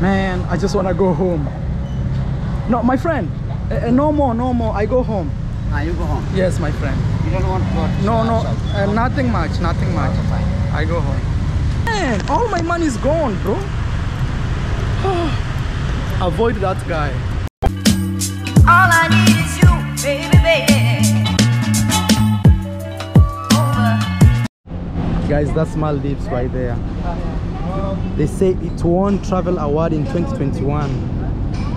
Man, I just wanna go home. No, my friend. Uh, uh, no more, no more. I go home. Ah, you go home. Yes, my friend. You don't want to go to No, no, uh, nothing much, nothing much. I go home. Man, all my money is gone, bro. Avoid that guy. All I need is you, baby, baby. Over. Guys, that's Maldives right there. They say it won Travel Award in 2021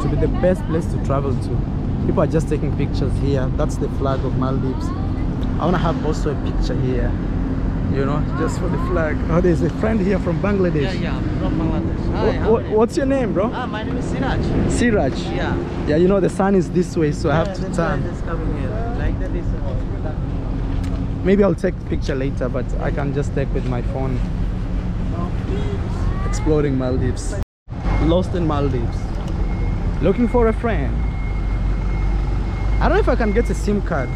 to be the best place to travel to. People are just taking pictures here. That's the flag of Maldives. I want to have also a picture here, you know, just for the flag. Oh, there's a friend here from Bangladesh. Yeah, yeah, I'm from Bangladesh. Hi, Wha- how are you? what's your name, bro? Ah, my name is Siraj. Siraj. Yeah. Yeah, you know the sun is this way, so I have to that's why I'm turn. just coming here. Like that is. Maybe I'll take picture later, but I can just take with my phone. Exploring Maldives. Lost in Maldives. Looking for a friend. I don't know if I can get a SIM card.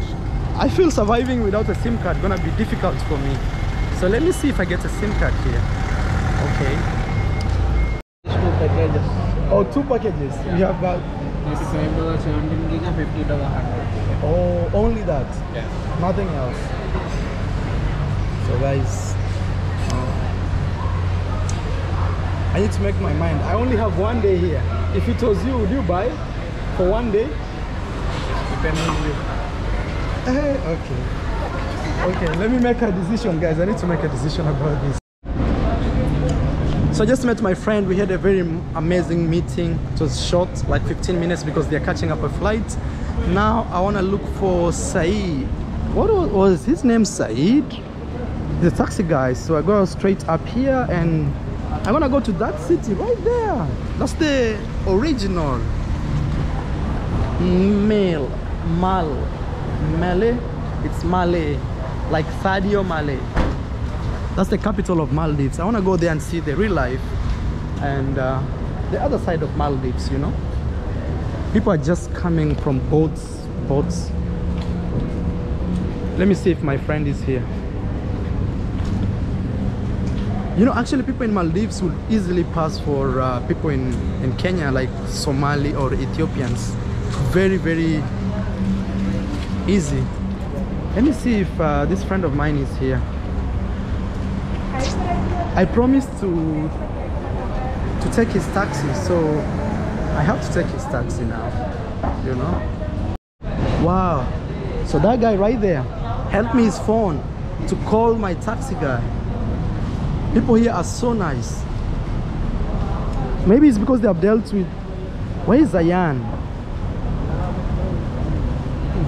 I feel surviving without a SIM card gonna be difficult for me. So let me see if I get a SIM card here. Okay. These two packages. Oh, two packages. Have uh, seventeen giga, fifty dollar, hundred. oh only that. Yeah. nothing else so guys uh, i need to make my mind. I only have one day here. If it was you would you buy for one day? Depending on you. Eh, okay. Okay let me make a decision guys. I need to make a decision about this. So I just met my friend. We had a very amazing meeting. It was short like 15 minutes because they're catching up a flight. Now i want to look for saeed. What was, was his name? Saeed? The taxi guy. So i go straight up here and i'm gonna go to that city right there. That's the original male mal malay. It's malay like sadio malay. That's the capital of maldives. I want to go there and see the real life and uh, the other side of maldives you know? People are just coming from boats boats. Let me see if my friend is here you know actually people in maldives will easily pass for uh, people in in kenya like somali or ethiopians. Very very easy. Let me see if uh, this friend of mine is here. I promised to to take his taxi so i have to take his taxi now you know? Wow. So that guy right there helped me his phone to call my taxi guy people here are so nice. Maybe it's because they have dealt with where is zayan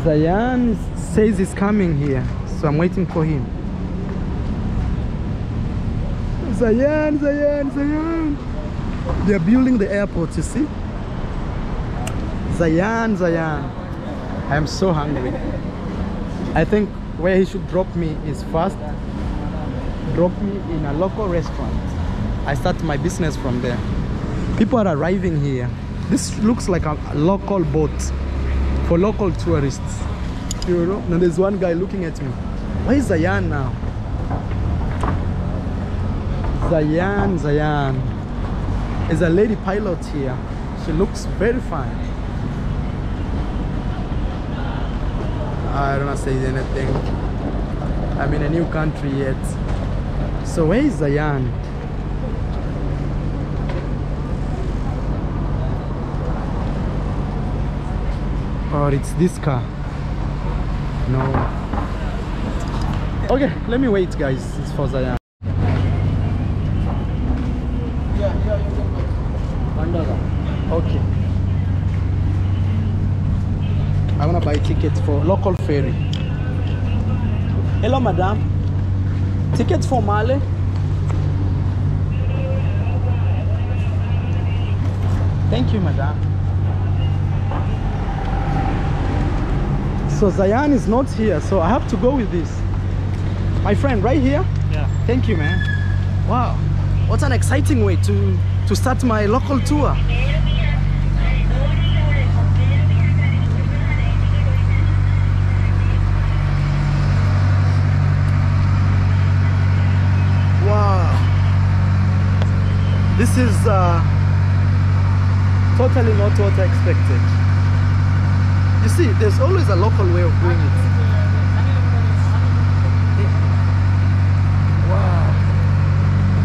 zayan says he's coming here so i'm waiting for him. Zayan zayan zayan they're building the airport you see? Zayan zayan i am so hungry. I think where he should drop me is first drop me in a local restaurant. I start my business from there. People are arriving here. This looks like a, local boat for local tourists. You know and there's one guy looking at me. Where is zayan now? Zayan zayan. Is a lady pilot here. She looks very fine. I don't say anything. I'm in a new country yet so where is zayan or it's this car. No. Okay let me wait guys. It's for zayan okay. I want to buy tickets for local ferry. Hello madam. Tickets for male thank you madam. So zayan is not here so i have to go with this. My friend right here? Yeah. thank you man. Wow. What an exciting way to to start my local tour. Wow. This is uh totally not what I expected. You see, there's always a local way of doing it. Wow.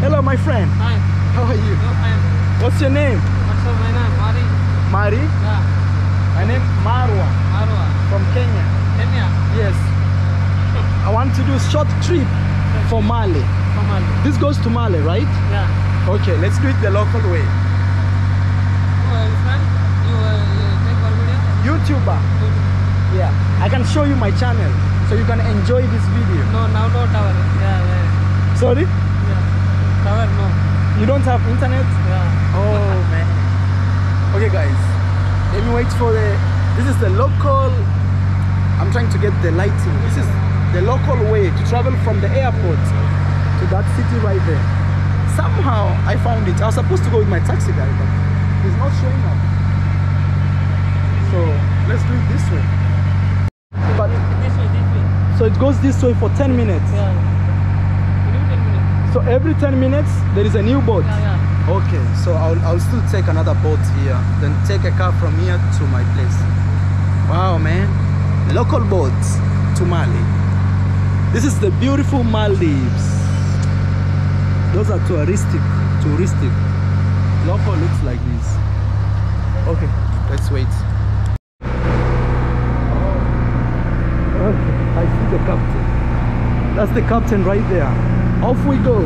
Hello, my friend. Hi. How are you? No. What's your name? What's up, my name? Mari. Mari. Yeah. My name is Marwa Marwa. from Kenya. Kenya. Yes. I want to do a short trip for Mali. From Mali. This goes to Mali, right? Yeah. Okay, let's do it the local way. Oh, uh, friend, you uh, uh, take our video? YouTuber. Yeah. I can show you my channel so you can enjoy this video. No, now no tower. Yeah, yeah. Sorry? Yeah. Tower, no. You don't have internet? Yeah. Oh man. Okay guys, let me wait for the this is the local I'm trying to get the lighting. This is the local way to travel from the airport to that city right there. Somehow I found it. I was supposed to go with my taxi guy, but he's not showing up. So let's do it this way. But This way, this way. so it goes this way for 10 minutes. Yeah. Give 10 minutes. So every 10 minutes there is a new boat. Yeah, yeah. Okay, so I'll, I'll still take another boat here, then take a car from here to my place. Wow, man. Local boats to Mali. This is the beautiful Maldives. Those are touristic, touristic. Local looks like this. Okay, let's wait. Okay, I see the captain. That's the captain right there. Off we go.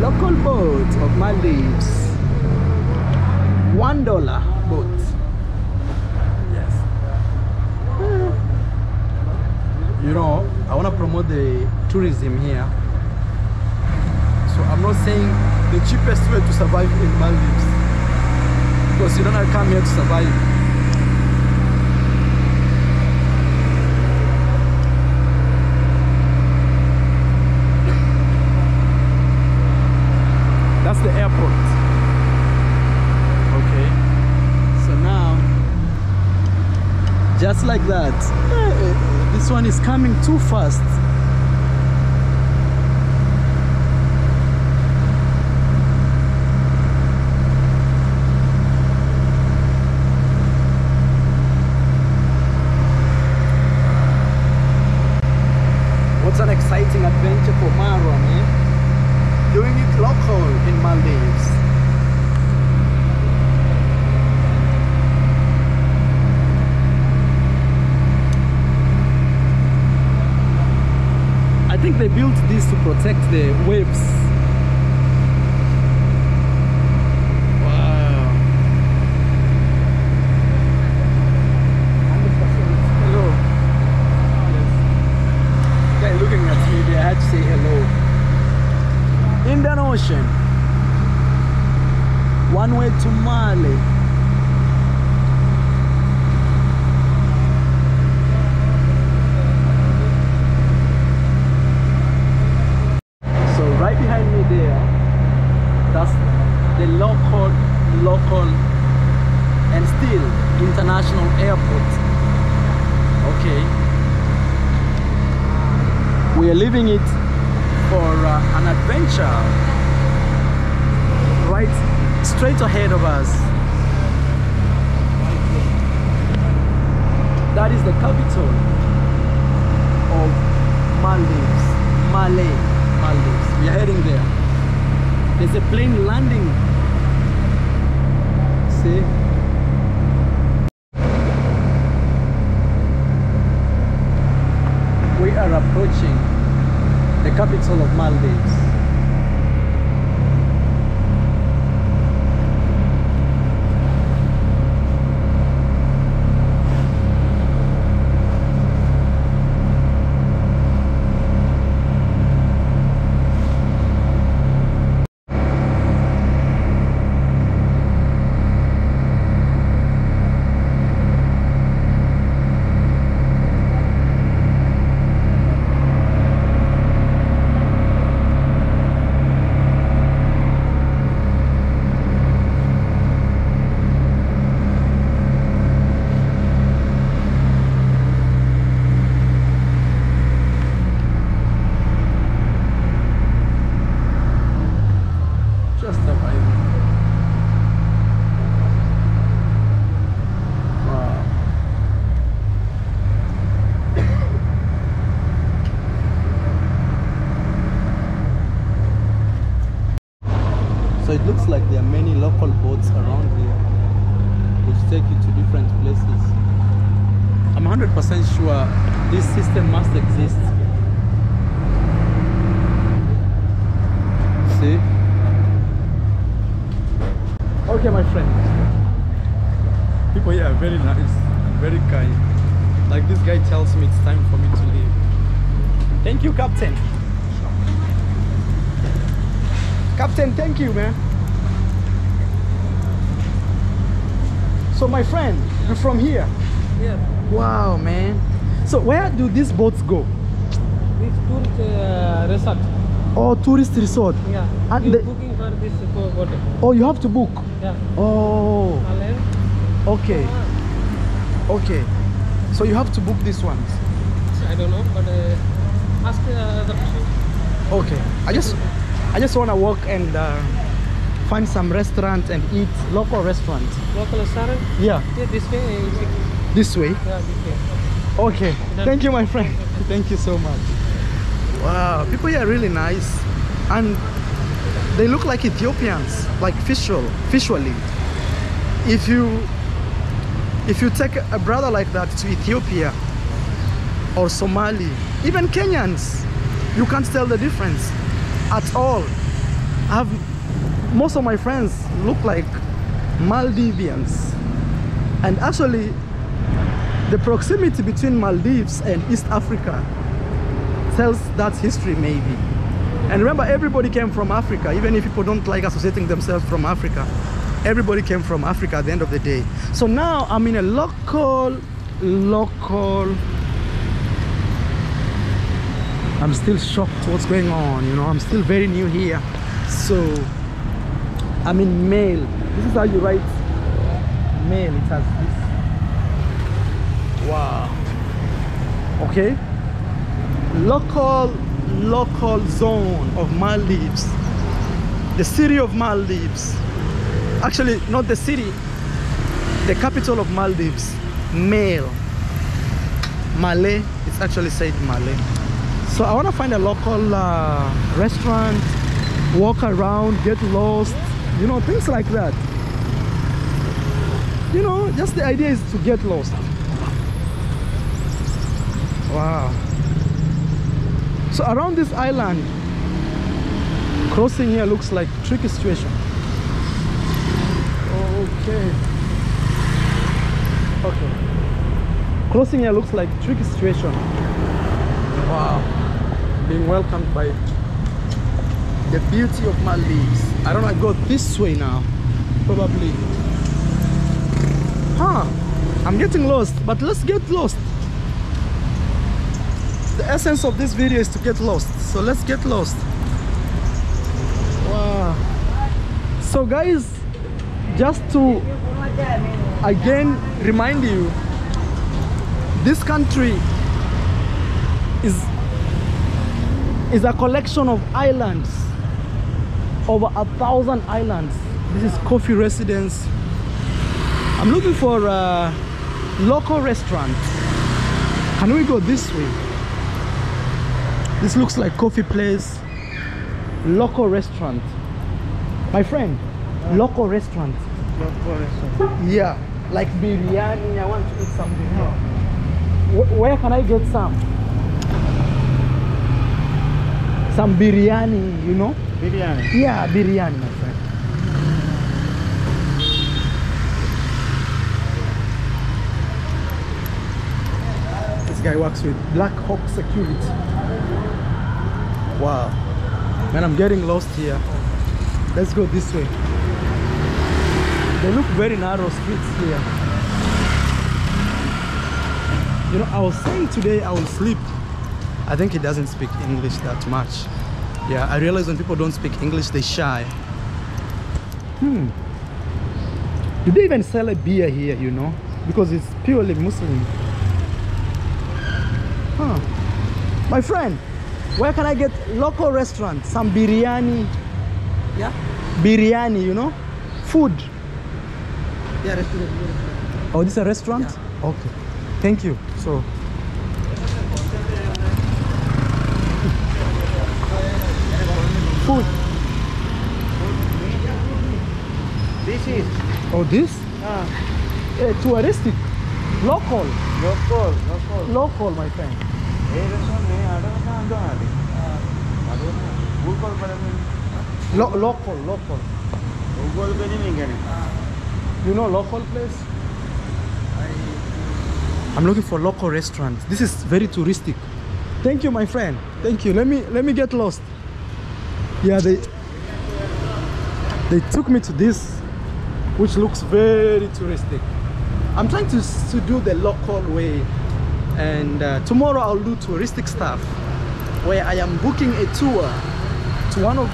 local boat of Maldives. One dollar boat. Yes. Hmm. You know, I want to promote the tourism here. So I'm not saying the cheapest way to survive in Maldives. Because you don't have to come here to survive. That's the airport. Okay. So now, just like that, eh, this one is coming too fast. What's an exciting adventure for Marwa, man? doing it local in Maldives. I think they built this to protect the waves. Wow. 100% hello. Yes. Guy looking at me there, I had to say hello. Indian Ocean. One way to Mali. So right behind me there, that's local, local, and still international airport. Okay. We are leaving it for uh, an adventure right straight ahead of us. That is the capital of Maldives, Malay, Maldives. We are heading there. There's a plane landing. We are approaching the capital of Maldives. So it looks like there are many local boats around here which take you to different places. I'm 100% sure this system must exist. See? Okay, my friend. People here are very nice, very kind. Like this guy tells me it's time for me to leave. Thank you, Captain. Captain, thank you, man. So, my friend, you're from here. Here, Wow, man. So, where do these boats go? this tourist uh, resort. Oh, tourist resort. Yeah. And you the- booking for this hotel. Oh, you have to book. Yeah. Oh, okay, okay. So you have to book these ones. I don't know, but uh, ask uh, the person. Okay. I just, I just want to walk and uh, find some restaurant and eat local restaurant. Local restaurant. Yeah, Yeah, this way. uh, this way. Yeah, this way. Okay. Thank you, my friend. Thank you so much. Wow, people here are really nice, and they look like Ethiopians, like visual, visually. If you, if you take a brother like that to Ethiopia or Somali, even Kenyans, you can't tell the difference at all. I have most of my friends look like Maldivians, and actually the proximity between Maldives and East Africa tells that history maybe. And remember, everybody came from Africa, even if people don't like associating themselves from Africa. Everybody came from Africa at the end of the day. So now I'm in a local, local. I'm still shocked what's going on, you know, I'm still very new here. So I'm in Male. This is how you write Male. It has this Wow. Okay. Local, local zone of Maldives. The city of Maldives. Actually, not the city. The capital of Maldives. Male. Malay. It's actually said Malay. So I want to find a local uh, restaurant, walk around, get lost. You know, things like that. You know, just the idea is to get lost. Wow. So around this island, crossing here looks like tricky situation. Okay. Okay. Crossing here looks like tricky situation. Wow. Being welcomed by the beauty of Maldives. I don't know, I go this way now. Probably. Huh. I'm getting lost, but let's get lost the essence of this video is to get lost so let's get lost wow so guys just to again remind you this country is is a collection of islands over a thousand islands this is coffee residence i'm looking for a local restaurant can we go this way this looks like coffee place, local restaurant. My friend, local restaurant. local restaurant Yeah, like biryani. I want to eat some biryani. Wh- Where can I get some? Some biryani, you know? Biryani. Yeah, biryani, my friend. This guy works with Black Hawk Security. Wow. Man, I'm getting lost here. Let's go this way. They look very narrow streets here. You know, I was saying today I will sleep. I think he doesn't speak English that much. Yeah, I realize when people don't speak English, they shy. Hmm. Do they even sell a beer here, you know? Because it's purely Muslim. Huh. My friend, where can I get local restaurant? Some biryani. Yeah. Biryani, you know? Food. Yeah, restaurant. Oh, this is a restaurant? Yeah. Okay. Thank you. So food. This is. Oh, this? Uh, uh, touristic. Local. Local, local. Local, my friend. Lo local, local. You know local place? I'm looking for local restaurants. This is very touristic. Thank you, my friend. Thank you. Let me let me get lost. Yeah, they they took me to this, which looks very touristic. I'm trying to to do the local way, and uh, tomorrow I'll do touristic stuff, where I am booking a tour to one of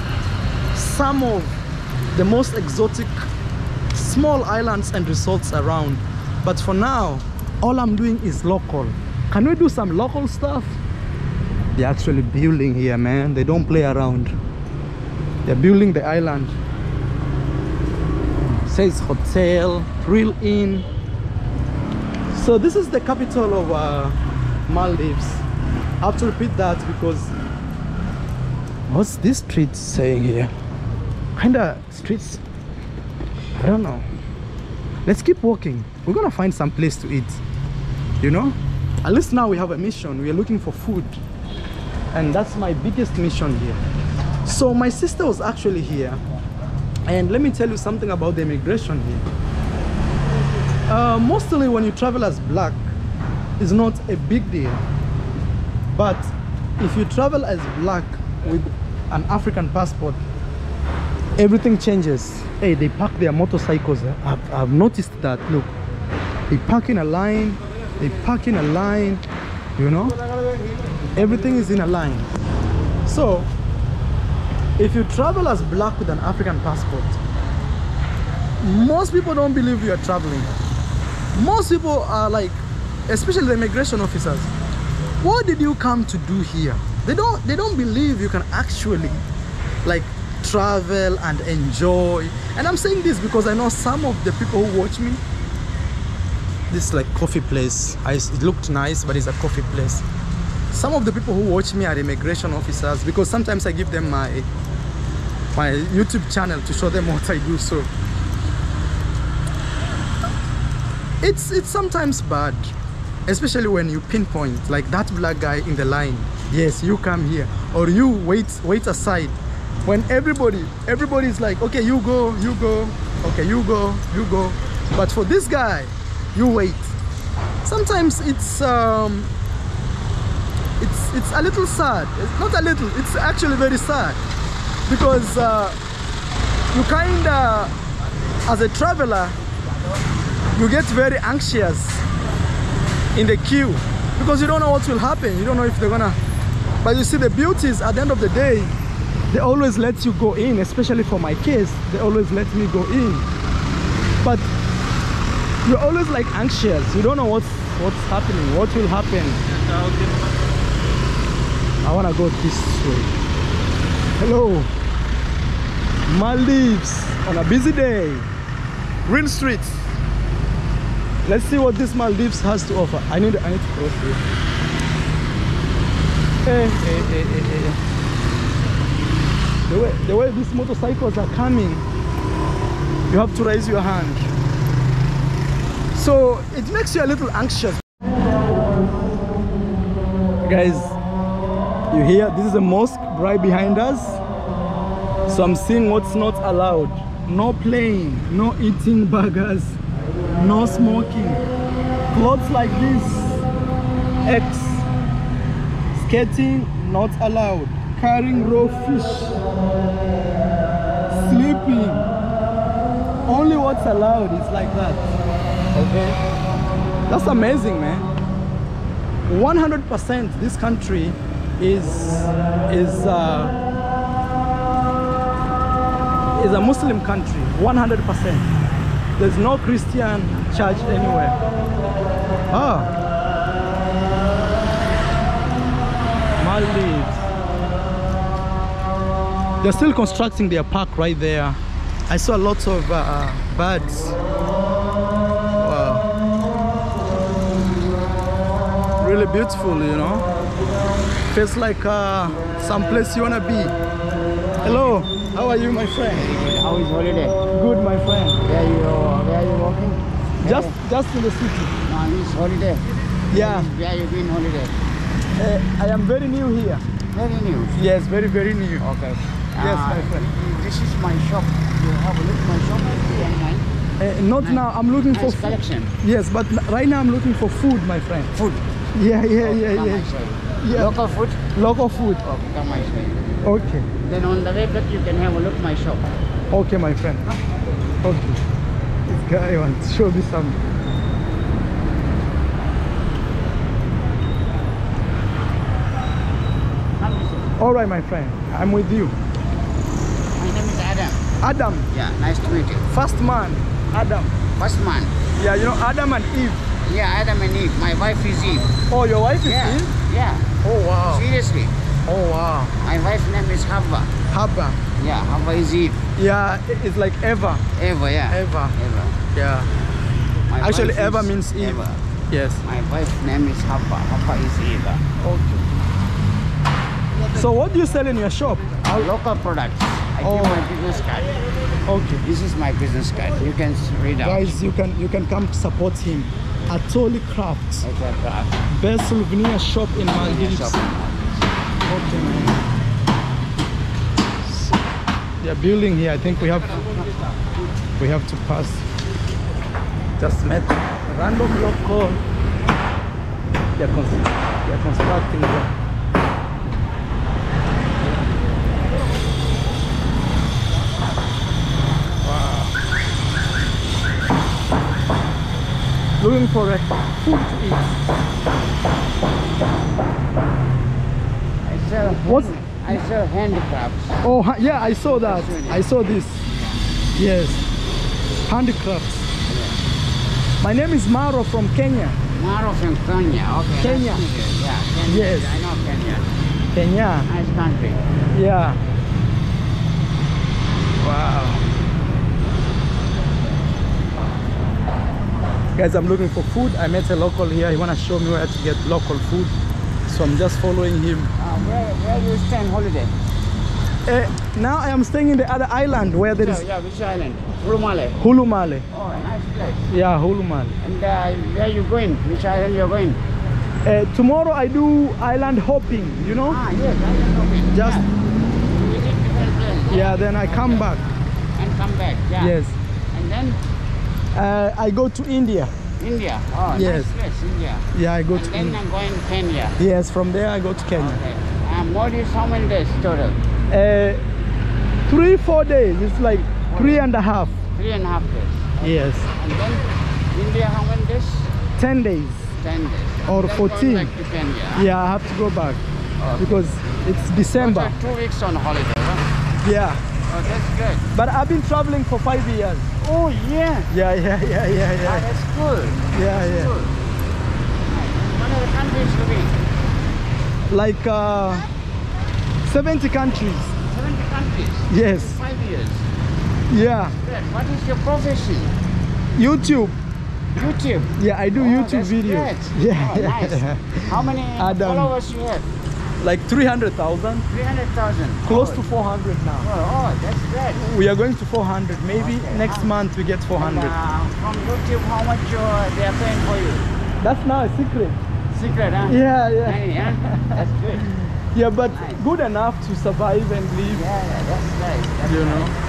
some of the most exotic small islands and resorts around. But for now, all I'm doing is local. Can we do some local stuff? They're actually building here, man. They don't play around. They're building the island. Says hotel, real inn. So this is the capital of uh, Maldives. I have to repeat that because what's this street saying here? Kinda streets I don't know. Let's keep walking. We're gonna find some place to eat. You know? At least now we have a mission. We are looking for food. And that's my biggest mission here. So my sister was actually here. And let me tell you something about the immigration here. Uh, mostly when you travel as black, it's not a big deal. But if you travel as black with an African passport, everything changes. Hey, they park their motorcycles. I've, I've noticed that. Look, they park in a line. They park in a line. You know, everything is in a line. So, if you travel as black with an African passport, most people don't believe you are traveling. Most people are like, especially the immigration officers, what did you come to do here? They don't. They don't believe you can actually, like, travel and enjoy. And I'm saying this because I know some of the people who watch me. This like coffee place. I, it looked nice, but it's a coffee place. Some of the people who watch me are immigration officers because sometimes I give them my my YouTube channel to show them what I do. So it's it's sometimes bad, especially when you pinpoint like that black guy in the line. Yes, you come here, or you wait wait aside. When everybody everybody is like, okay, you go, you go, okay, you go, you go. But for this guy, you wait. Sometimes it's um it's a little sad. It's not a little. It's actually very sad because uh, you kind of, as a traveler, you get very anxious in the queue because you don't know what will happen. You don't know if they're gonna. But you see, the beauty is at the end of the day, they always let you go in. Especially for my case, they always let me go in. But you're always like anxious. You don't know what's what's happening. What will happen? I wanna go this way. Hello, Maldives on a busy day. green streets. Let's see what this Maldives has to offer. I need I need to cross here. Hey, hey, hey, hey, hey. The way the way these motorcycles are coming, you have to raise your hand. So it makes you a little anxious. Guys, you hear this is a mosque right behind us. So I'm seeing what's not allowed. No playing, no eating burgers, no smoking. Clothes like this, X. Skating, not allowed. Carrying raw fish. Sleeping. Only what's allowed is like that. Okay? That's amazing, man. 100% this country is is uh, is a Muslim country 100% there's no Christian church anywhere. Ah. Maldives. They're still constructing their park right there. I saw lots of uh, birds. Wow. Really beautiful you know feels like uh, some place you wanna be hello How are you, my friend? How is holiday? Good, my friend. Where you where are you working? Just, just in the city. No, it's holiday. Yeah. Where are you been holiday? Uh, I am very new here. Very new. Yes, very, very new. Okay. Yes, Uh, my friend. This is my shop. You have a look at my shop. if you don't mind. Uh, now. I'm looking for Nice food. Yes, but right now I'm looking for food, my friend. Food. Yeah, yeah, yeah, Come yeah. Yeah. Local food. Local food. Okay, come I say. Okay. Then on the way back you can have a look my shop. Okay, my friend. Okay. This guy wants to show me something. Come this way. All right, my friend. I'm with you. My name is Adam. Adam, Yeah, nice to meet you. first man. Adam. First man. Yeah, you know Adam and Eve. Yeah, Adam and Eve. My wife is Eve. Oh, your wife is Yeah. Eve? Yeah. Oh, wow. Seriously. Oh, wow. My wife's name is Hava. Haba. Yeah, Hava is Eve. Yeah, it's like Eva. Eva, yeah. Eva. Eva. Yeah. My Actually, Eva means Eve. Eva. Yes. My wife's name is Hava. Hava is Eva. Okay. So what do you sell in your shop? Our local products. I Oh. give my business card. Okay. This is my business card. You can read out. Guys, you can you can come support him. Atoli Crafts, craft. best souvenir shop in Maldives. Okay. They're building here. I think we have we have to pass. Just met random local. They're, cons- they're constructing there. Looking for a food to eat. I sell hand- I sell handicrafts. Oh, yeah, I saw that. I saw this. Yes. Handicrafts. My name is Maro from Kenya. Maro from Kenya. Okay. Kenya. Nice to meet you. Yeah, Kenya. Yes. I know Kenya. Kenya. Nice country. Yeah. Wow. Guys, I'm looking for food. I met a local here. He wanna show me where to get local food. So I'm just following him. Uh, where where you stay on holiday? Eh, now I am staying in the other island where there Yeah, is yeah, which island? Ulumale. Hulhumalé. Oh, nice place. Yeah, Hulhumalé. And uh, where you going? Which island you're going? Uh, tomorrow I do island hopping, you know? Ah, yes, island hopping. Just- yeah. Visit different place. Yeah, then I come back. And come back. Yeah. Yes. And then Uh, I go to India. India. Oh, Yes. nice place, India. Yeah, I go And to then India. I'm going Kenya. Yes, from there I go to Kenya. Okay. Uh, more is how many days total? Uh, three, four days. It's like three and a half. Three and a half days. Yes. And then India, how many days? Ten days. Ten days. Or then 14. Back to Kenya. Yeah, I have to go back Okay. because it's December. Two weeks on holiday. Huh? Yeah. Oh, that's good. But I've been traveling for five years. Oh, yeah. Yeah, yeah, yeah, yeah, Ah, yeah. that's good. Yeah, yeah. Good. What are the countries to be? Like uh, 70 countries. 70 countries. Yes. Five years. Yeah. What is your profession? YouTube. YouTube. Yeah, I do Oh, YouTube that's videos. great. Yeah, Oh, nice. How many Adam. followers you have? Like 300,000. 300,000. Close oh. to 400 now. Oh, oh, that's great. We are going to 400. Maybe Okay. next month we get 400. And, uh, from YouTube, how much uh, they are paying for you? That's now a secret. Secret, huh? Yeah, yeah. Money, huh? That's good. Yeah, but Nice. good enough to survive and live. Yeah, yeah, that's right. That's You know.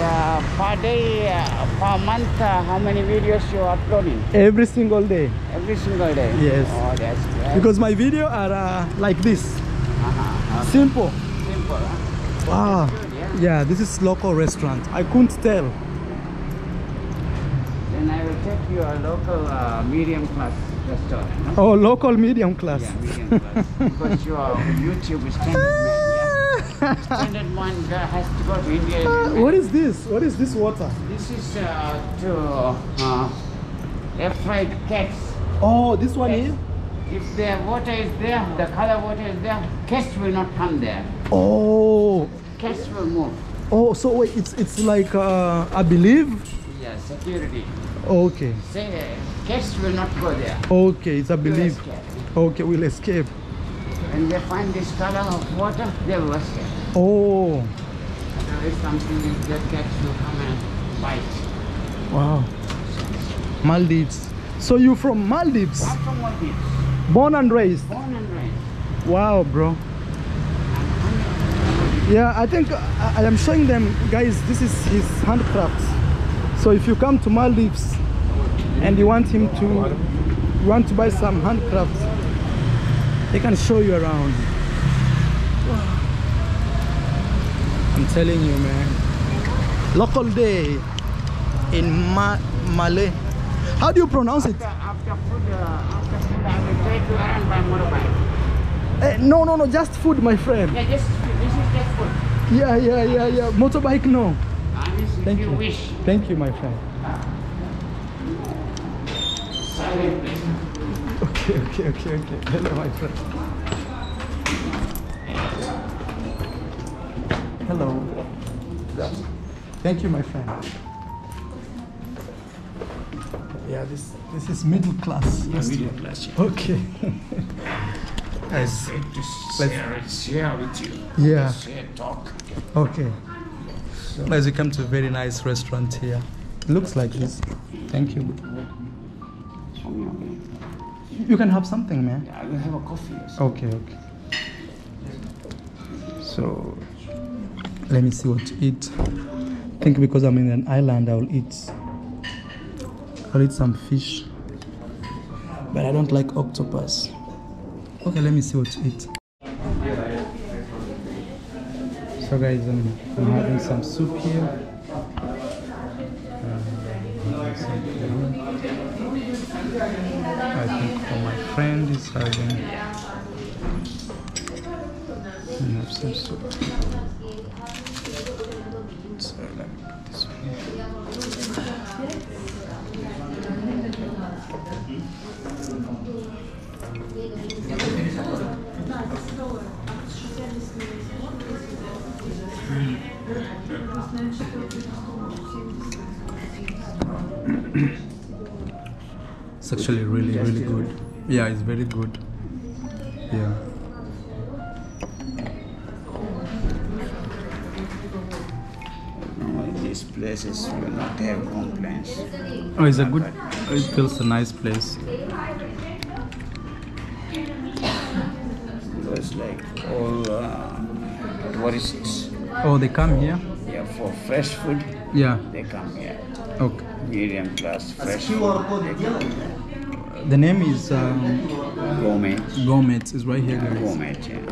Uh, per day, uh, per month, uh, how many videos you are uploading? Every single day. Every single day? Yes. Oh, that's great. Because my video are uh, like this. okay. Simple. Simple, huh? Wow. Good, yeah. Yeah, this is local restaurant. I couldn't tell. Then I will take you a local uh, medium class restaurant. No? Oh, local medium class. Yeah, medium class. because your YouTube is standard man. Yeah. Standard uh, has to go to India. every what is this? What is this water? This is uh, to uh, air fried cats. Oh, this one Cats. is? If the water is there, the color water is there, cats will not come there. Oh. Cats will move. Oh, so wait, it's it's like uh, I believe. Yeah, security. Okay. Say uh, cats will not go there. Okay, it's a escape. Okay, we'll escape. When they find this color of water, they will escape. Oh. There is something, the cats will come and bite. Wow. Maldives. So you from Maldives? I'm from Maldives, Born and raised? born and raised. Wow, bro. Yeah, I think I, I am showing them, guys, this is his handcraft. So if you come to Maldives and you want him to, you want to buy some handcrafts, he can show you around. I'm telling you, man. Local day in Ma- Malay. How do you pronounce it? After, after food, uh, after food, I will take you around by motorbike. Eh, no, no, no, just food, my friend. Yeah, just this is just food. Yeah, yeah, yeah, yeah. Motorbike, no. Thank you, you. wish. Thank you, my friend. Silent. Okay, okay, okay, okay. Hello, my friend. Hello. Thank you, my friend. Yeah, this this is middle class. Middle class. yeah. Okay. Yes. Great to share, share with you. Yeah. Share, talk. Okay. As you come to a very nice restaurant here. Looks like this. Thank you. You can have something, man. yeah. I will have a coffee. Okay, okay. So let me see what to eat. I think because I'm in an island, I'll eat. I'll eat some fish, but I don't like octopus. Okay, let me see what to eat. So guys, I'm, I'm having some soup here. Um, friend is and have some soup. So let me put this one here. It's actually really, really good. Yeah, it's very good. Yeah. No, these places will not have complaints. Oh, it's a good. It feels a nice place. Because like all uh, tourists, Oh, they come here. yeah, for fresh food, Yeah. they come here. Okay. Medium class fresh food. The name is um, Gourmet, Gourmet. Is right here, guys. gourmet, yeah.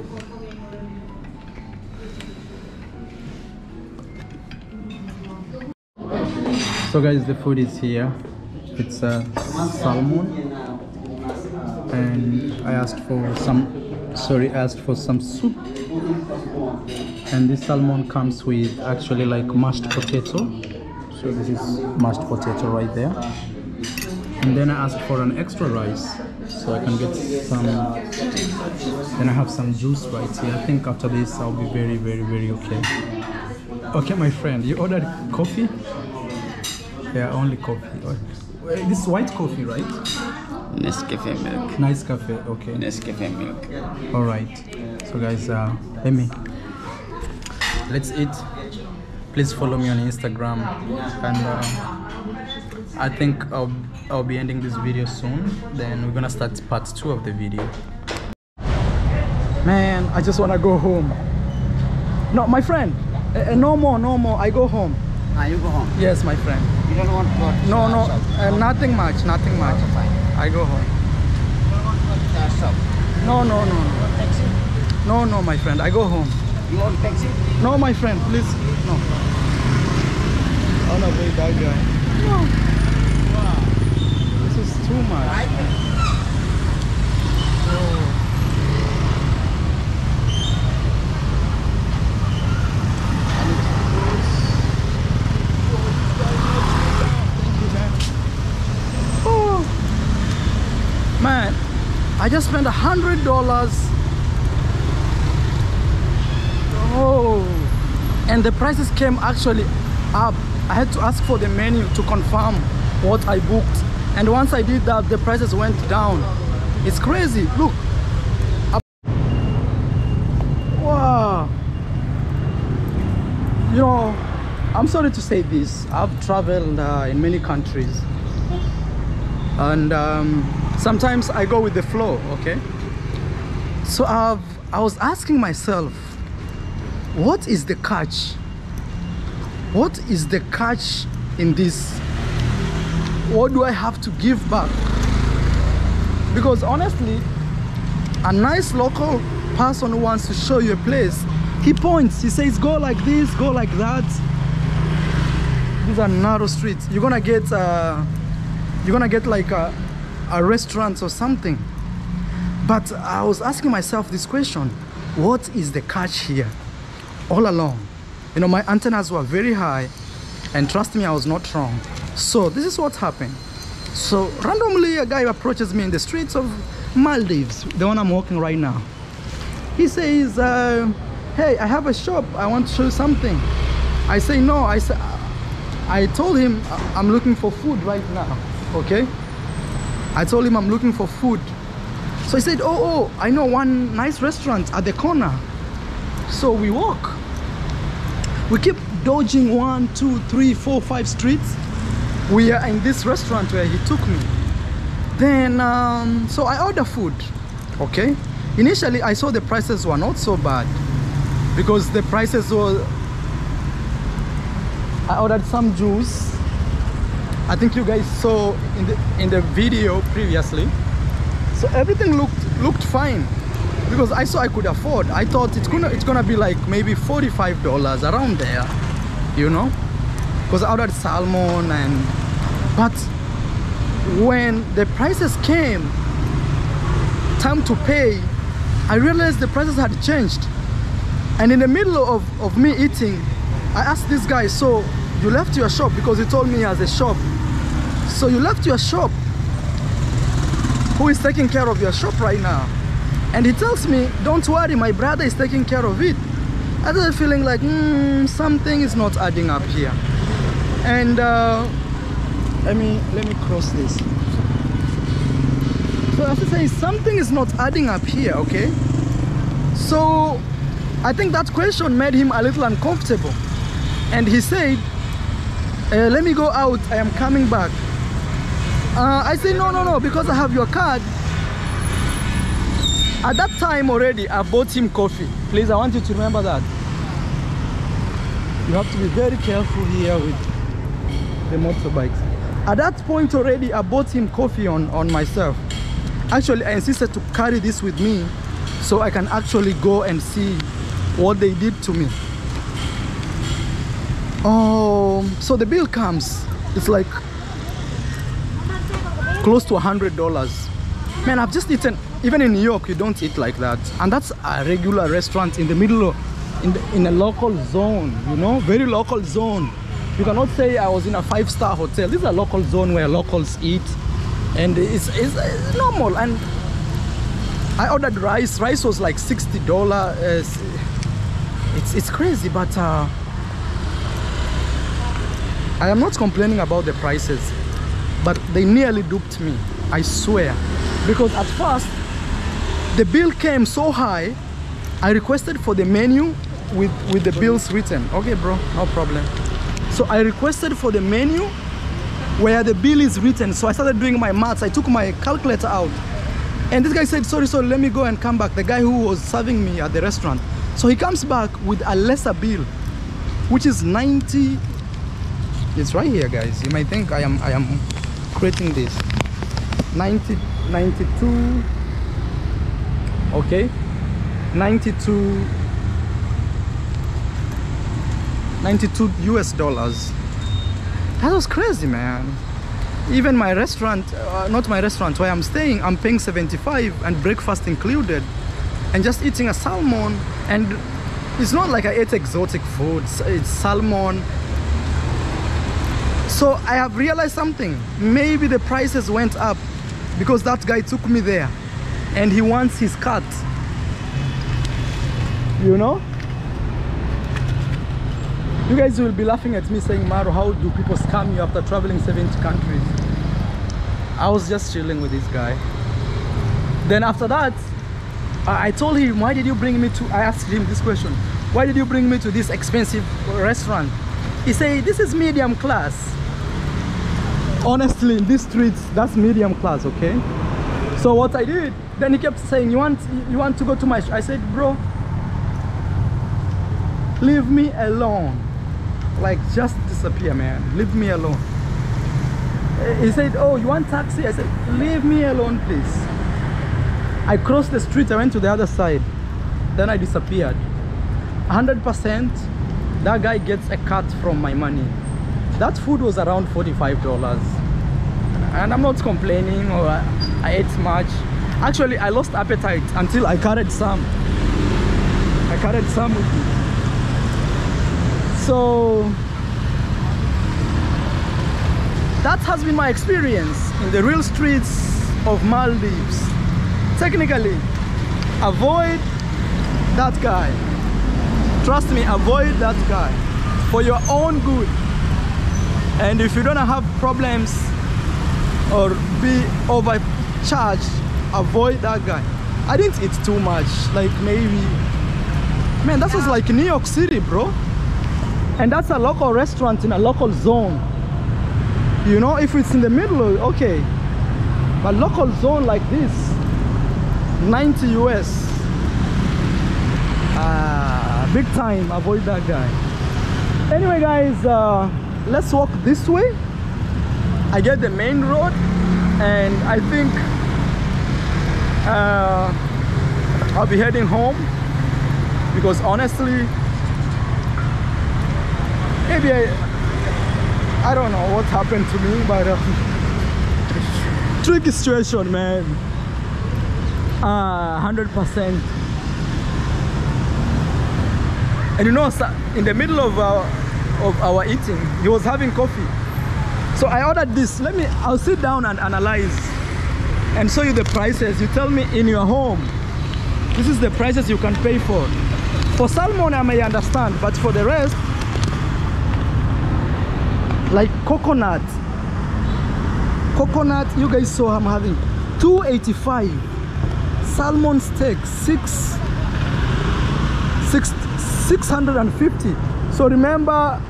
So, guys, the food is here. It's uh, salmon, and I asked for some. Sorry, asked for some soup. And this salmon comes with actually like mashed potato. So this is mashed potato right there. And then I asked for an extra rice, so I can get some. Then I have some juice right here. I think after this I'll be very, very, very okay. Okay, my friend, you ordered coffee. Yeah, only coffee. Wait, This is white coffee, right? Nescafe milk. Nice cafe. Okay. Nescafe milk. All right. So guys, uh, let me. Let's eat. Please follow me on Instagram, and uh, I think I'll I'll be ending this video soon. Then we're gonna start part two of the video. Man, I just wanna go home. No, my friend. Uh, no more, no more. I go home. Ah, you go home. Yes, my friend. You don't want to go to No, no, shop. uh, nothing much, nothing much. I go home. You don't want to go to shop. No, no, no, You want taxi? no, no, my friend. I go home. You want taxi? No, my friend, please. No. I'm a very bad guy. No. Too much. Oh. Man, I just spent a hundred dollars Oh, and the prices came actually up. I had to ask for the menu to confirm what I booked. And once I did that, the prices went down. It's crazy. Look. Wow. you know, I'm sorry to say this. I've traveled uh, in many countries, and um, sometimes I go with the flow. Okay. So I've I was asking myself, what is the catch? What is the catch in this? What do I have to give back? Because honestly, a nice local person who wants to show you a place, he points, he says, go like this, go like that. These are narrow streets. You're gonna get, uh, you're gonna get like a, a restaurant or something. But I was asking myself this question what is the catch here? All along, you know, my antennas were very high, and trust me, I was not wrong. So, this is what happened. So, randomly, a guy approaches me in the streets of Maldives, the one I'm walking right now. He says, uh, Hey, I have a shop, I want to show you something. I say, No, I, say, I told him I'm looking for food right now, okay? I told him I'm looking for food. So he said, Oh, oh, I know one nice restaurant at the corner. So we walk. We keep dodging one, two, three, four, five streets. We are in this restaurant where he took me. Then, um, so I order food. Okay. Initially, I saw the prices were not so bad because the prices were. I ordered some juice. I think you guys saw in the in the video previously. So everything looked looked fine because I saw I could afford. I thought it's gonna it's gonna be like maybe forty-five dollars around there, you know, because I ordered salmon and but when the prices came, time to pay, I realized the prices had changed. And in the middle of, of me eating, I asked this guy, so you left your shop because he told me he has a shop. So you left your shop who is taking care of your shop right now and he tells me don't worry my brother is taking care of it i started feeling like mm, something is not adding up here and uh, let me let me cross this so i have to say something is not adding up here okay so i think that question made him a little uncomfortable and he said uh, let me go out i am coming back uh, I say no, no, no, because I have your card. At that time already, I bought him coffee. Please, I want you to remember that. You have to be very careful here with the motorbikes. At that point already, I bought him coffee on, on myself. Actually, I insisted to carry this with me so I can actually go and see what they did to me. Um, so the bill comes. It's like close to a hundred dollars man i've just eaten even in new york you don't eat like that and that's a regular restaurant in the middle of in, the, in a local zone you know very local zone you cannot say i was in a five star hotel. This is a local zone where locals eat and it's, it's, it's normal. And i ordered rice. Rice was like 60 dollar. It's it's crazy but uh i am not complaining about the prices but they nearly duped me i swear. Because at first the bill came so high i requested for the menu with with the bills written. Okay bro no problem so i requested for the menu where the bill is written. So i started doing my maths. I took my calculator out. And this guy said sorry sorry let me go and come back. The guy who was serving me at the restaurant. So he comes back with a lesser bill which is 90 it's right here guys. You might think i am i am creating this. 90 92 okay. 92 92 US dollars that was crazy man even my restaurant uh, not my restaurant where I'm staying I'm paying 75 and breakfast included and just eating a salmon and it's not like I ate exotic foods it's salmon so I have realized something. Maybe the prices went up because that guy took me there and he wants his cut. You know? You guys will be laughing at me saying, Marwa, how do people scam you after traveling 70 countries? I was just chilling with this guy. Then after that, I told him, why did you bring me to, I asked him this question, why did you bring me to this expensive restaurant? He said, this is medium class. Honestly, in these streets, that's medium class, okay? So what I did, then he kept saying, you want, you want to go to my, sh-" I said, bro, leave me alone. Like, just disappear, man. Leave me alone. He said, oh, you want taxi? I said, leave me alone, please. I crossed the street, I went to the other side. Then I disappeared. 100% that guy gets a cut from my money. That food was around $45. And I'm not complaining or I, I ate much. Actually, I lost appetite until I carried some. I carried some with me. So that has been my experience in the real streets of Maldives. Technically, avoid that guy. Trust me, avoid that guy for your own good. And if you don't have problems or be overcharged, avoid that guy. I didn't eat too much, like maybe. Man, that was like New York City, bro. And that's a local restaurant in a local zone. You know, if it's in the middle, okay. But local zone like this, 90 US. Ah, big time. Avoid that guy. Anyway, guys, uh, let's walk this way. I get the main road, and I think uh, I'll be heading home because honestly, maybe I, I don't know what happened to me, but uh, tricky situation, man. Uh, 100%. And you know, in the middle of our, of our eating, he was having coffee. So I ordered this. Let me, I'll sit down and analyze and show you the prices. You tell me in your home, this is the prices you can pay for. For salmon, I may understand, but for the rest, like coconut, coconut, you guys saw I'm having 285 salmon steak, six, six, 650. So remember,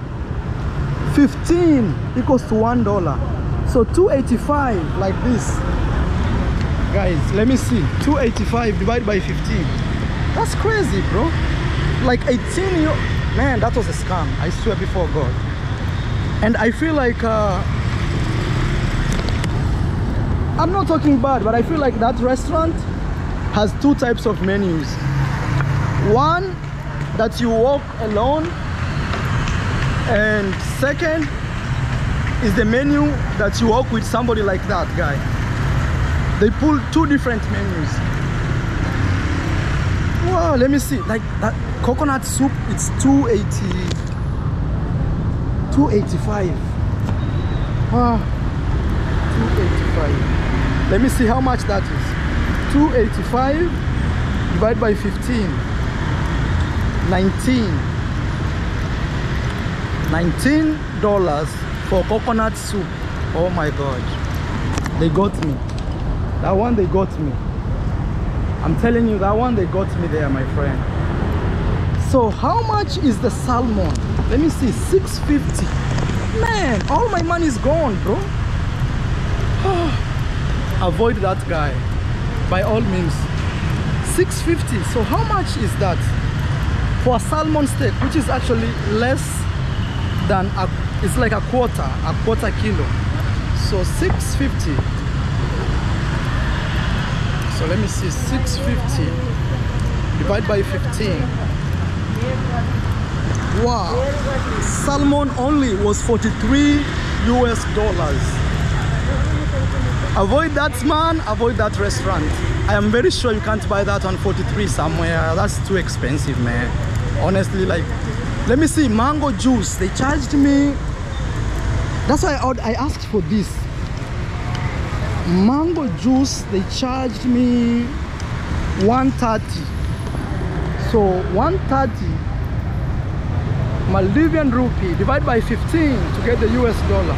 15 equals to one dollar. So 285 like this. Guys, let me see. 285 divided by 15. That's crazy, bro. Like 18 man, that was a scam. I swear before God. And I feel like uh, I'm not talking bad, but I feel like that restaurant has two types of menus. One that you walk alone, and second is the menu that you walk with somebody like that guy. They pull two different menus. Wow, let me see. Like that coconut soup, it's 280 285. Wow. Ah, 285. Let me see how much that is. 285 divided by 15. 19. 19 dollars for coconut soup. Oh my god. They got me. That one they got me. I'm telling you, that one they got me there, my friend. So how much is the salmon? Let me see, 650. Man, all my money is gone, bro. Avoid that guy, by all means. 650. So how much is that for a salmon steak, which is actually less than a, it's like a quarter, a quarter kilo. So 650. So let me see, 650 divided by 15. Wow. Salmon only was 43 US dollars. Avoid that man, avoid that restaurant. I am very sure you can't buy that on 43 somewhere. That's too expensive, man. Honestly, like, let me see, mango juice. They charged me. That's why I, asked for this. Mango juice, they charged me 130. So 130 Maldivian rupee divided by 15 to get the US dollar.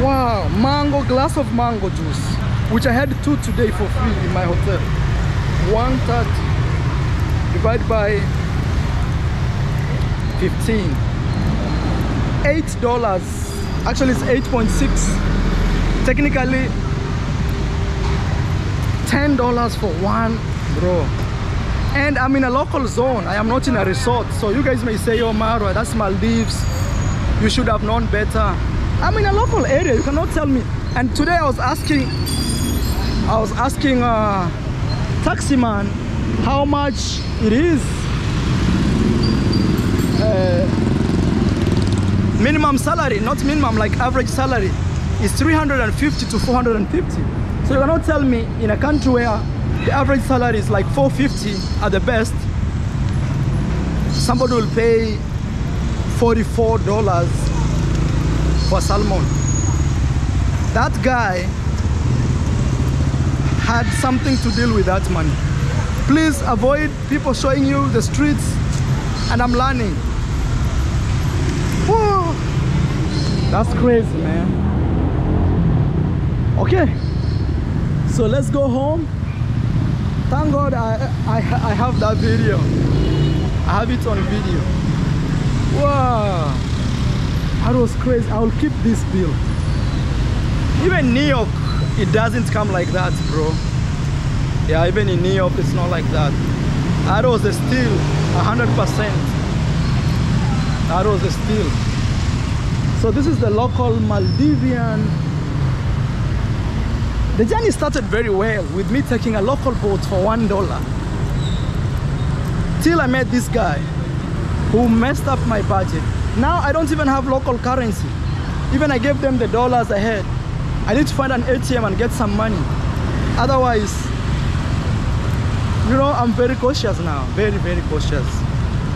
Wow, mango glass of mango juice, which I had two today for free in my hotel. 130. divided by 15 eight dollars actually it's 8.6 technically ten dollars for one bro. And i'm in a local zone. I am not in a resort. So you guys may say oh marwa that's maldives. You should have known better. I'm in a local area. You cannot tell me. And today i was asking i was asking uh taxi man how much it is. Uh, minimum salary not minimum like average salary is 350 to 450 so you cannot tell me in a country where the average salary is like 450 at the best. Somebody will pay 44 dollars for salmon. That guy had something to deal with that money. Please avoid people showing you the streets and i'm learning. Whoa. that's crazy man. Okay. So let's go home thank god i i, I have that video. I have it on video. Wow. That was crazy. I will keep this bill. Even new york it doesn't come like that bro. Yeah even in new york it's not like that. That was a steal 100 percent. That was a steal. So this is the local maldivian the journey started very well with me taking a local boat for one dollar. Till i met this guy who messed up my budget. Now i don't even have local currency. Even i gave them the dollars i had i need to find an atm and get some money. Otherwise you know i'm very cautious now. Very very cautious.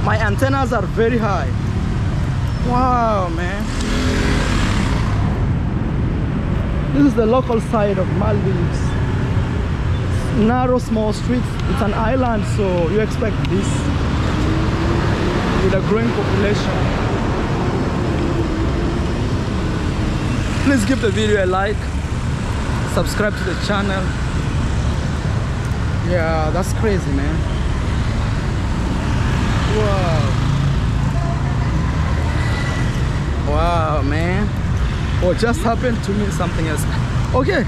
My antennas are very high. Wow man this is the local side of maldives. Narrow small streets. It's an island so you expect this with a growing population. Please give the video a like. Subscribe to the channel. Yeah that's crazy man. Wow man just happened to me something else. Okay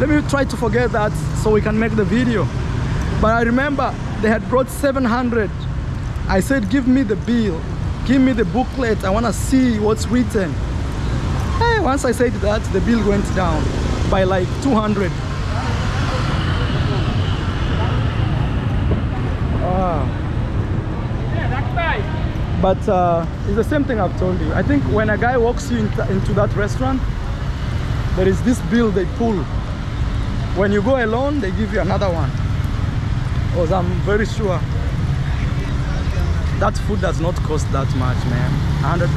let me try to forget that so we can make the video. But i remember they had brought 700 i said give me the bill. Give me the booklet. I want to see what's written. Hey once i said that the bill went down by like 200 wow ah. But uh, it's the same thing I've told you. I think when a guy walks you into, that restaurant, there is this bill they pull. When you go alone, they give you another one. Because I'm very sure that food does not cost that much, man. 100%.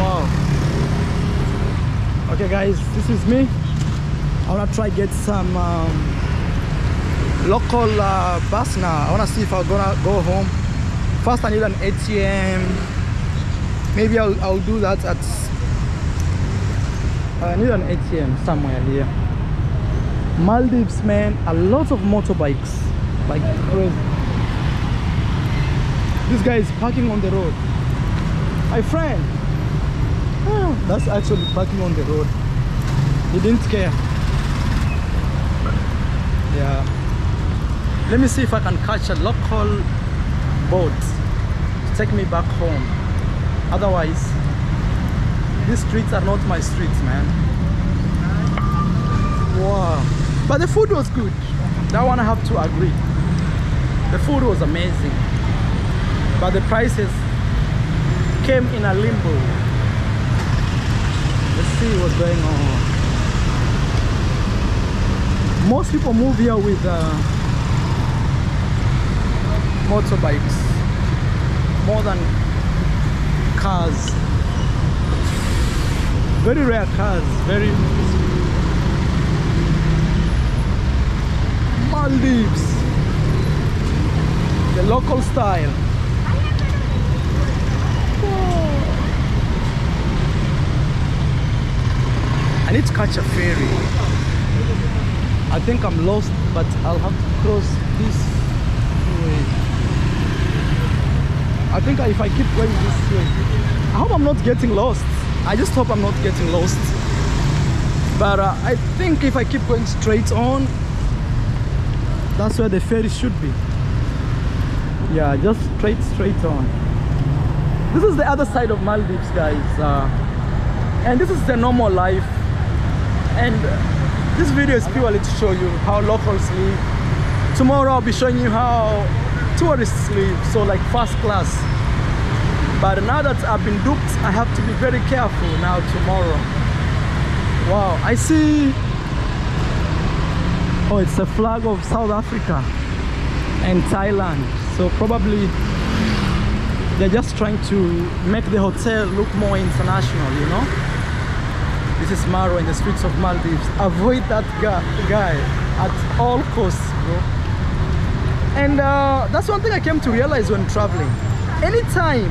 Wow. Okay, guys, this is me. I wanna try get some um, local uh, bus now. I wanna see if I'm gonna go home first I need an ATM maybe I'll, I'll do that at uh, I need an ATM somewhere here. Maldives man a lot of motorbikes. Like crazy. This guy is parking on the road. My friend. Oh, that's actually parking on the road. He didn't care. Yeah. Let me see if I can catch a local boat take me back home. Otherwise these streets are not my streets man. Wow. But the food was good. That one I have to agree. The food was amazing. But the prices came in a limbo. Let's see what's going on. Most people move here with uh, motorbikes more than cars. Very rare cars very Maldives. The local style. Oh. I need to catch a ferry. I think I'm lost but I'll have to cross this way. I think if I keep going this way, I hope I'm not getting lost. I just hope I'm not getting lost. But uh, I think if I keep going straight on, that's where the ferry should be. Yeah, just straight, straight on. This is the other side of Maldives, guys. Uh, and this is the normal life. And this video is purely to show you how locals live. Tomorrow I'll be showing you how tourists live, so like first class. But now that I've been duped, I have to be very careful now tomorrow. Wow, I see. Oh, it's a flag of South Africa and Thailand. So probably they're just trying to make the hotel look more international, you know? This is Marwa in the streets of Maldives. Avoid that guy, guy at all costs, bro. And uh, that's one thing I came to realize when traveling. Anytime,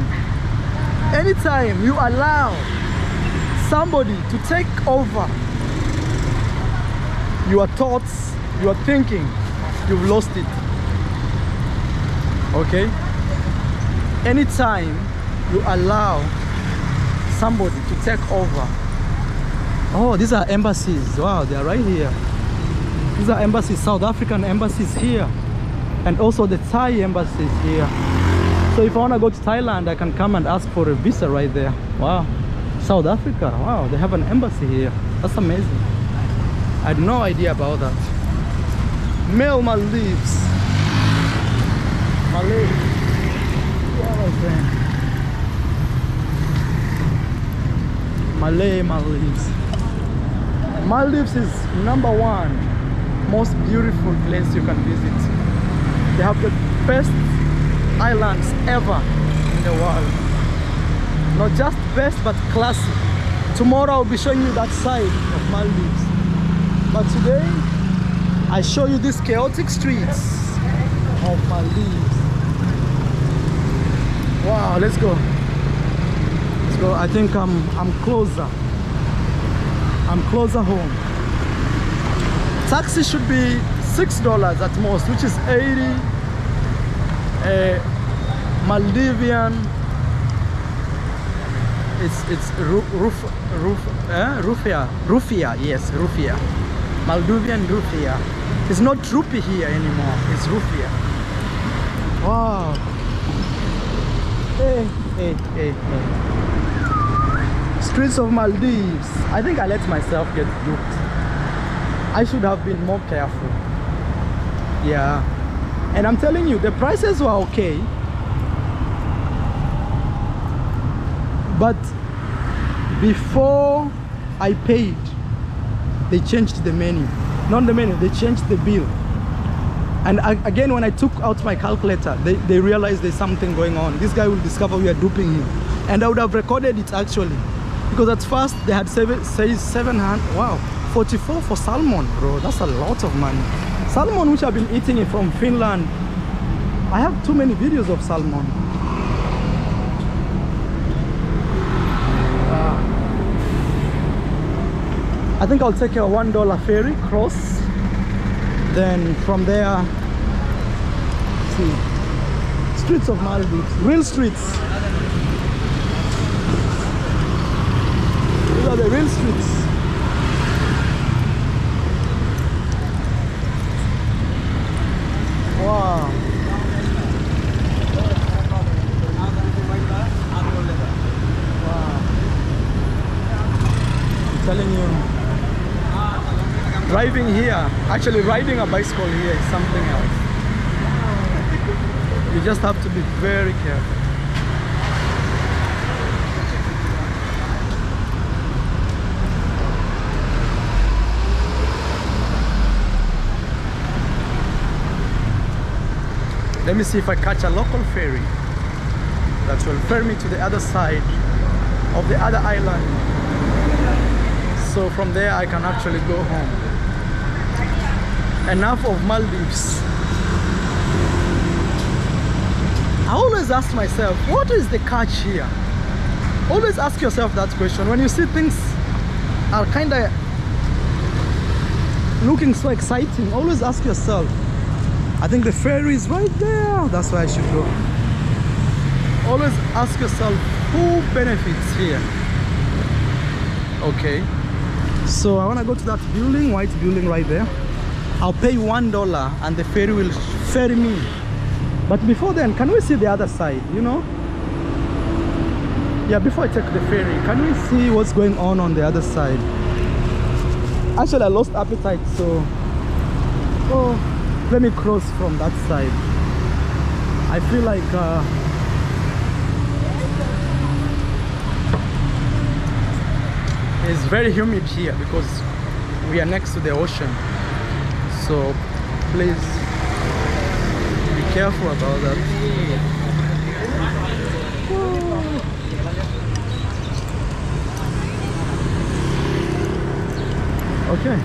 anytime you allow somebody to take over your thoughts, your thinking, you've lost it. Okay? Anytime you allow somebody to take over. Oh, these are embassies. Wow, they are right here. These are embassies, South African embassies here. And also the Thai embassies here. So if I want to go to Thailand, I can come and ask for a visa right there. Wow. South Africa. Wow, they have an embassy here. That's amazing. I had no idea about that. Maldives. Maldives. Yeah, my friend. Male Maldives. Maldives is number one most beautiful place you can visit. They have the best islands ever in the world. Not just best, but classy. Tomorrow I'll be showing you that side of Maldives. But today, I show you these chaotic streets of Maldives. Wow, let's go. Let's go. I think I'm I'm closer. I'm closer home. Taxi should be six dollars at most, which is 80 uh, Maldivian. It's it's roof roof eh? rufiyaa rufiyaa yes rufiyaa. Maldivian rufiyaa. It's not rupee here anymore it's rufiyaa. Wow. Hey hey hey hey streets of maldives. I think i let myself get duped. I should have been more careful yeah. And i'm telling you the prices were okay. But before I paid they changed the menu. Not the menu they changed the bill. And I, again when I took out my calculator they, they realized there's something going on. This guy will discover we are duping him. And I would have recorded it actually. Because at first they had seven says 700 wow 44 for salmon bro. That's a lot of money salmon which I've been eating it from Finland. I have too many videos of salmon. I think I'll take a one dollar ferry cross. Then from there see. Streets of Maldives. Real streets. These are the real streets wow wow I'm telling you driving here. Actually riding a bicycle here is something else. You just have to be very careful. Let me see if I catch a local ferry that will ferry me to the other side of the other island. So from there I can actually go home enough of Maldives I always ask myself what is the catch here always ask yourself that question when you see things are kind of looking so exciting always ask yourself I think the ferry is right there. That's where I should go. Always ask yourself who benefits here. Okay. So I want to go to that building, white building right there. I'll pay one dollar and the ferry will ferry me. But before then, can we see the other side? You know? Yeah, before I take the ferry, can we see what's going on on the other side? Actually, I lost appetite, so oh, let me cross from that side. I feel like uh, it's very humid here because we are next to the ocean. So please be careful about that. Okay,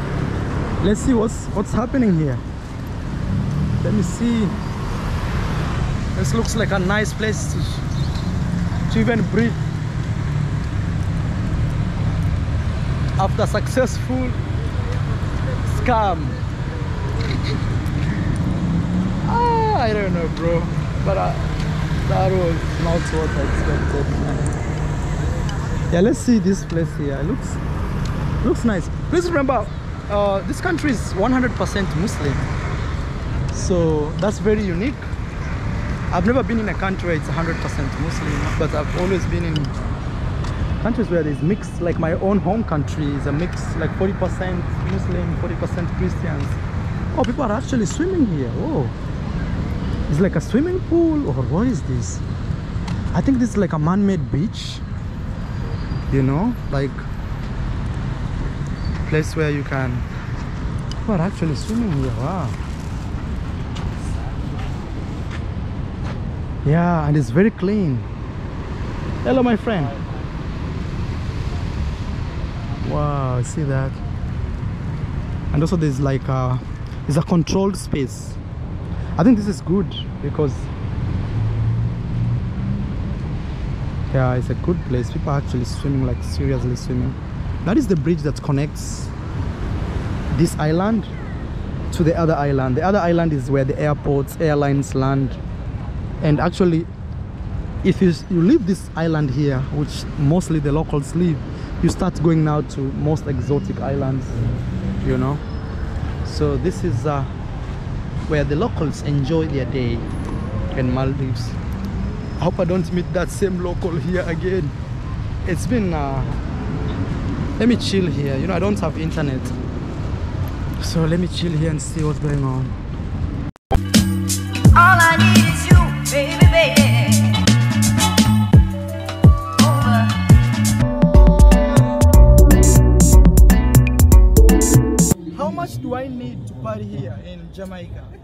let's see what's what's happening here. Let me see. This looks like a nice place to, to even breathe. After successful scam. Ah, I don't know, bro, but uh, that was not what I expected. Yeah, let's see this place here. It looks looks nice. Please remember, uh, this country is 100% Muslim, so that's very unique. I've never been in a country where it's 100% Muslim, but I've always been in countries where there's mixed, like my own home country is a mix, like 40% Muslim, 40% Christians. Oh, people are actually swimming here. Oh, it's like a swimming pool, or what is this? I think this is like a man-made beach. You know, like place where you can. People are actually swimming here. Wow. Yeah, and it's very clean. Hello, my friend. Wow, see that? And also, there's like a, it's a controlled space. I think this is good because yeah, it's a good place. People are actually swimming, like seriously swimming. That is the bridge that connects this island to the other island. The other island is where the airports, airlines land and actually if you, you leave this island here which mostly the locals live you start going now to most exotic islands you know so this is uh, where the locals enjoy their day in Maldives. I hope I don't meet that same local here again. It's been uh, let me chill here. You know I don't have internet. So let me chill here and see what's going on in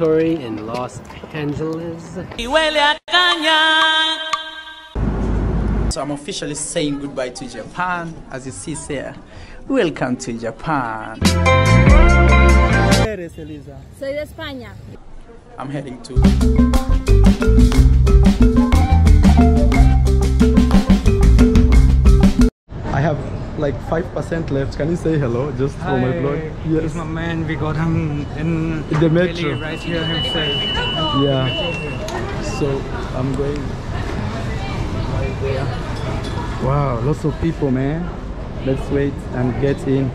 Observatory in Los Angeles. So I'm officially saying goodbye to Japan. As you see here, welcome to Japan. Eres Elisa? Soy de España. I'm heading to. Like five percent left. Can you say hello just for my vlog? Yes. He's my man. We got him in, In the metro. Right here himself. Yeah. So I'm going right there. Wow, lots of people, man. Let's wait and get in.